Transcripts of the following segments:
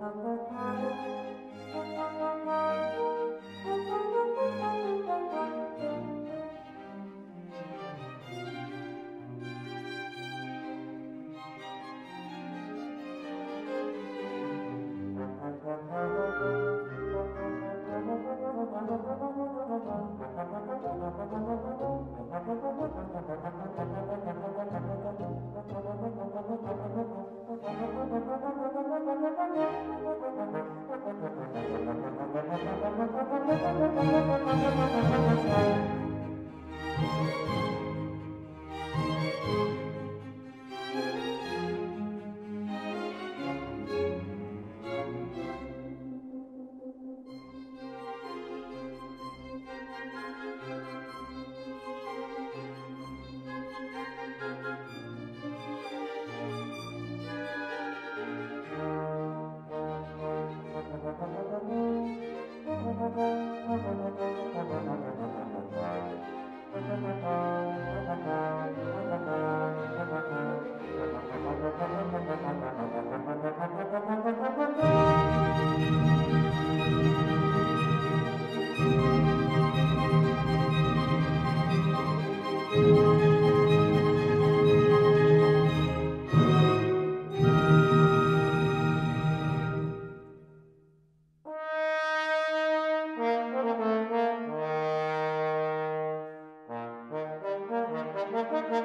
Müzik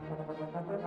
Thank you.